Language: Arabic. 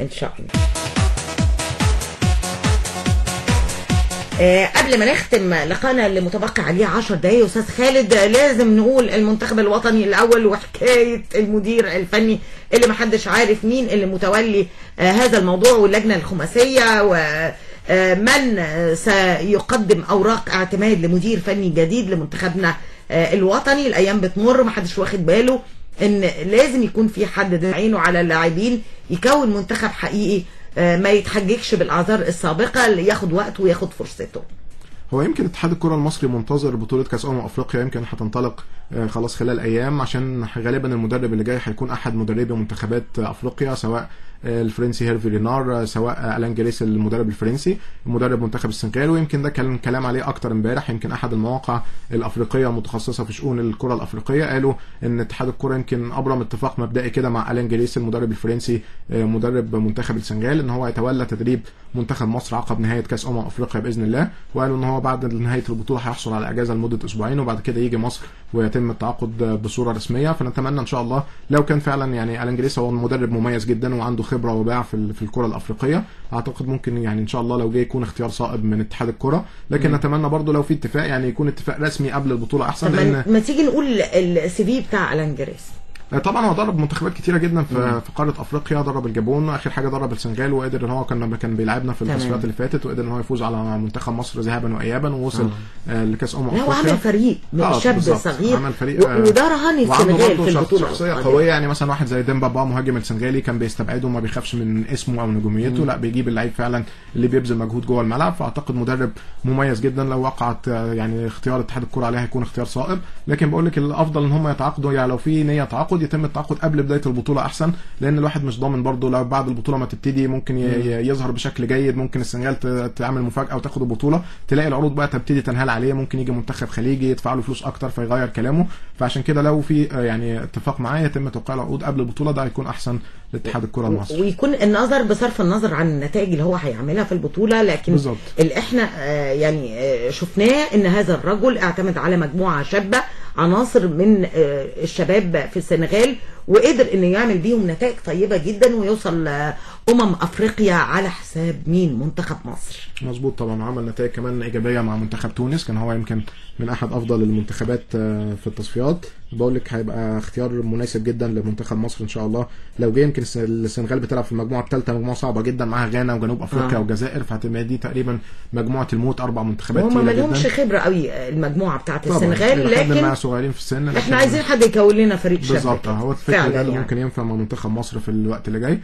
إن شاء الله. آه، قبل ما نختم لقانا اللي متبقي عليه 10 دقايق. أستاذ خالد آه، لازم نقول المنتخب الوطني الأول وحكاية المدير الفني اللي محدش عارف مين اللي متولي آه، هذا الموضوع واللجنة الخماسية ومن سيقدم أوراق اعتماد لمدير فني جديد لمنتخبنا آه، الوطني. الأيام بتمر محدش واخد باله. إن لازم يكون في حد عينه على اللاعبين يكون منتخب حقيقي آه، ما يتحججش بالأعذار السابقة اللي ياخد وقته وياخد فرصته. هو يمكن اتحاد الكرة المصري منتظر بطولة كأس أمم أفريقيا يمكن هتنطلق آه، خلاص خلال أيام عشان غالبا المدرب اللي جاي هيكون أحد مدربي منتخبات أفريقيا سواء الفرنسي هيرفي رينار آه، سواء آه، ألان جريس المدرب الفرنسي مدرب منتخب السنغال ويمكن ده كان كلام عليه أكتر امبارح. يمكن أحد المواقع الأفريقية المتخصصه في شؤون الكرة الأفريقية قالوا إن اتحاد الكرة يمكن أبرم اتفاق مبدئي كده مع ألان جريس المدرب الفرنسي آه، مدرب منتخب السنغال إن هو يتولى تدريب منتخب مصر عقب نهاية كأس أمم أفريقيا بإذن الله. وقالوا إن هو بعد نهاية البطولة هيحصل على اجازه لمدة أسبوعين وبعد كده يجي مصر ويتم التعاقد بصورة رسمية. فنتمنى إن شاء الله لو كان فعلا يعني ألان جريس هو مدرب مميز جدا وعنده خبرة وباع في في الكرة الأفريقية. أعتقد ممكن يعني إن شاء الله لو جه يكون اختيار صائب من اتحاد الكرة. لكن نتمنى برضو لو في اتفاق يعني يكون اتفاق رسمي قبل البطولة أحسن لأن ما تيجي نقول ال CV بتاع ألان جريس طبعا هو درب منتخبات كتيرة جدا في, في قارة أفريقيا درب الجابون آخر حاجة درب السنغال وقدر إن هو كان كان بيلعبنا في. التصفيات اللي فاتت وقدر إن هو يفوز على منتخب مصر ذهابا وايابا ووصل آه. لكأس أمم هو أفريقيا عمل فريق آه، شاب. صغير عمل فريق، آه، وده رهان السنغال في البطولة شخصية. قوية يعني مثلا واحد زي ديمبا با مهاجم السنغالي كان بيستبعده وما بيخافش من اسمه أو نجوميته لا بيجيب اللعيب فعلا اللي بيبذل مجهود جوه الملعب فأعتقد مدرب مميز جدا لو وقعت آه، يعني اختيار اتحاد الكرة عليه هيكون اختيار صائب لكن بقول لك الأفضل إن هم يتعاقدوا يعني لو في نية تعاقد يتم التعاقد قبل بداية البطولة أحسن لأن الواحد مش ضامن برضه لو بعد البطولة ما تبتدي ممكن يظهر بشكل جيد ممكن السنغال تعمل مفاجأة وتاخد البطولة تلاقي العروض بقى تبتدي تنهال عليه ممكن يجي منتخب خليجي يدفع له فلوس أكتر فيغير كلامه. فعشان كده لو في آه، يعني اتفاق معاه يتم توقيع العقود قبل البطولة ده هيكون أحسن لاتحاد الكرة المصري. ويكون النظر بصرف النظر عن النتائج اللي هو هيعملها في البطولة لكن بالظبط. اللي إحنا آه، يعني آه، شفناه إن هذا الرجل اعتمد على مجموعة شابة عناصر من آه، الشباب في السنغال وقدر إنه يعمل بيهم نتائج طيبة جدا ويوصل آه، أمم أفريقيا على حساب مين؟ منتخب مصر. مظبوط طبعا. عمل نتائج كمان إيجابية مع منتخب تونس كان هو يمكن من أحد أفضل المنتخبات آه، في التصفيات. بقول لك هيبقى اختيار مناسب جدا لمنتخب مصر إن شاء الله. لو جه يمكن الس- السنغال بتلعب في المجموعة الثالثة مجموعة صعبة جدا معاها غانا وجنوب أفريقيا آه. والجزائر فهتبقى دي تقريبا مجموعة الموت أربع منتخبات هم ما لهمش خبرة قوي آه، المجموعة بتاعت السنغال لكن صغيرين في السن إحنا عايزين حد يكون لنا فريق شاب. بالظبط. هو الفكر ده يعني. ممكن ينفع مع منتخب مصر في الوقت اللي جاي.